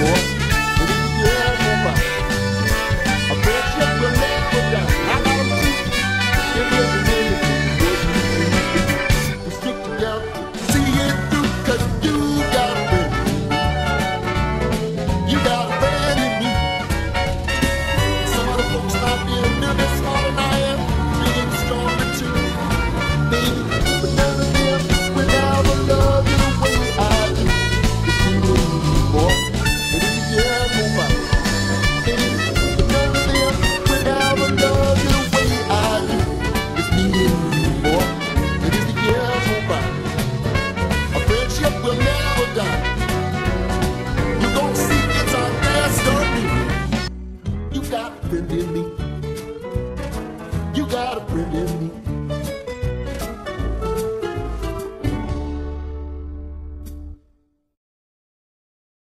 Boy. got a pretty